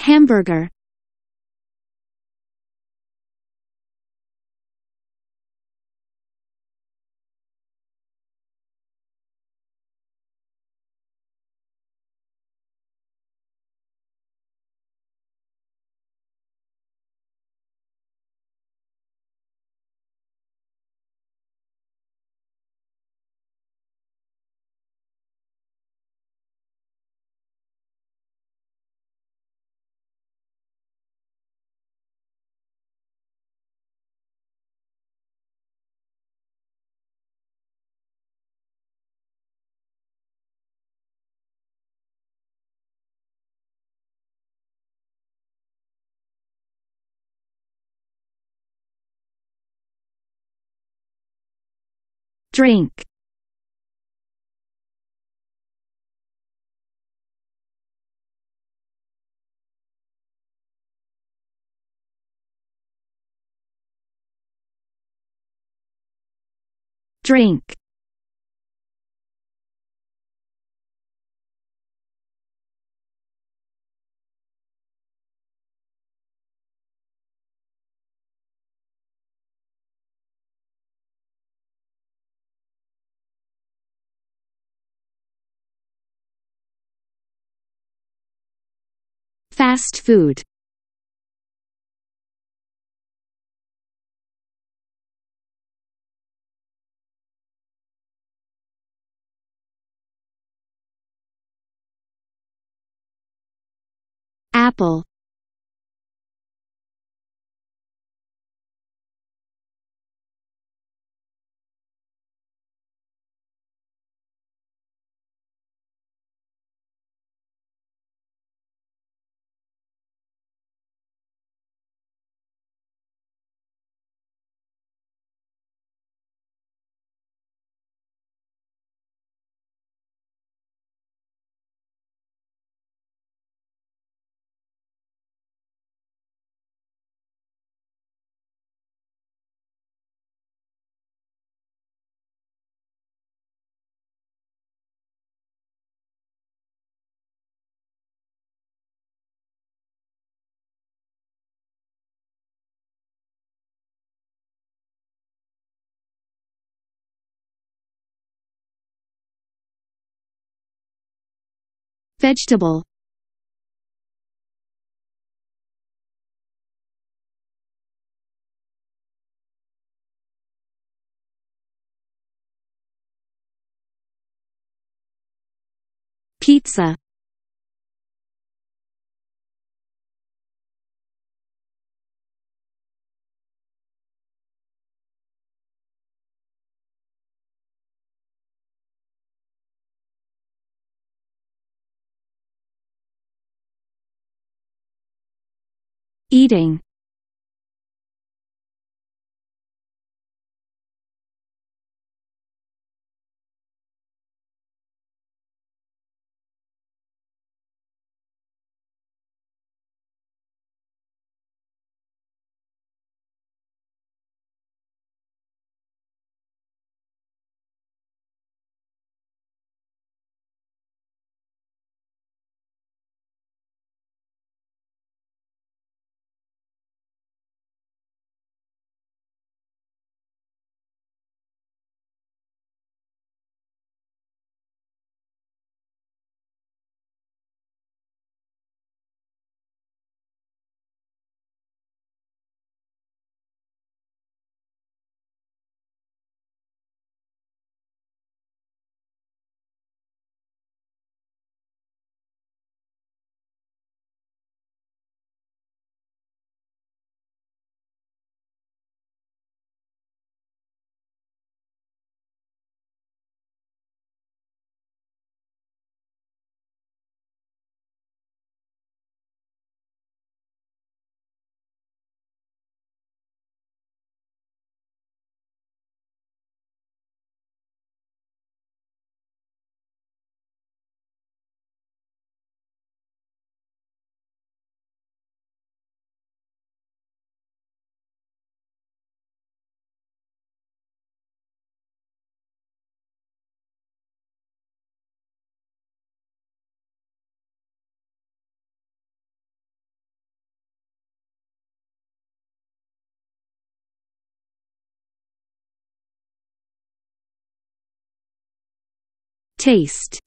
Hamburger Drink. Drink Fast food. Apple Vegetable. Pizza Eating Taste.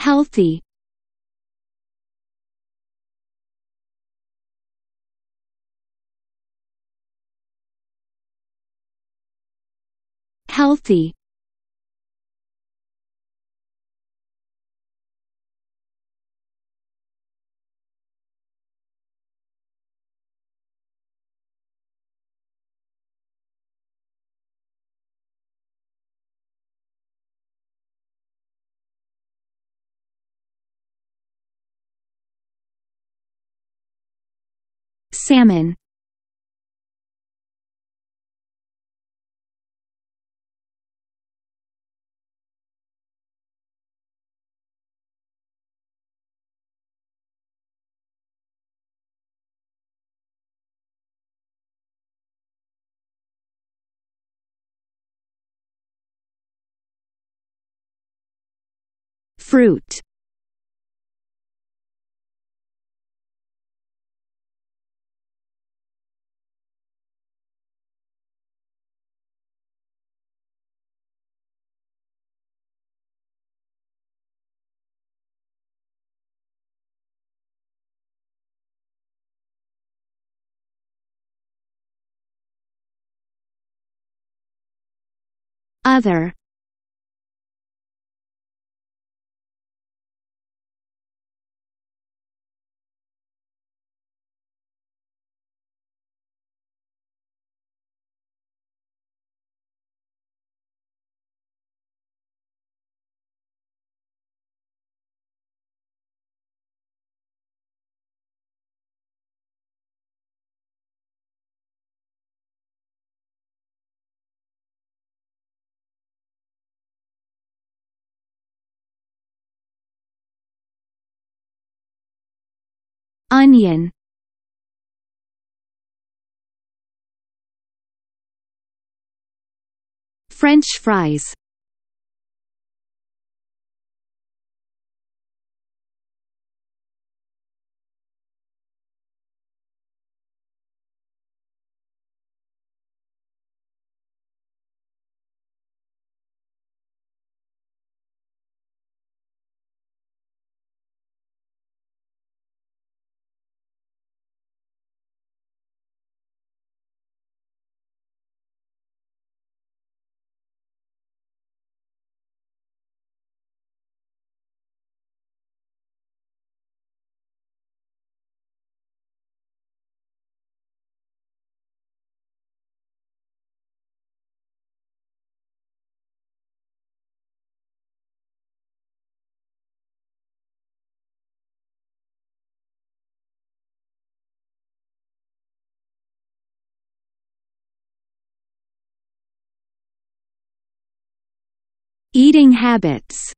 Healthy. Healthy. Salmon. Fruit. Other. Onion. French fries. Eating habits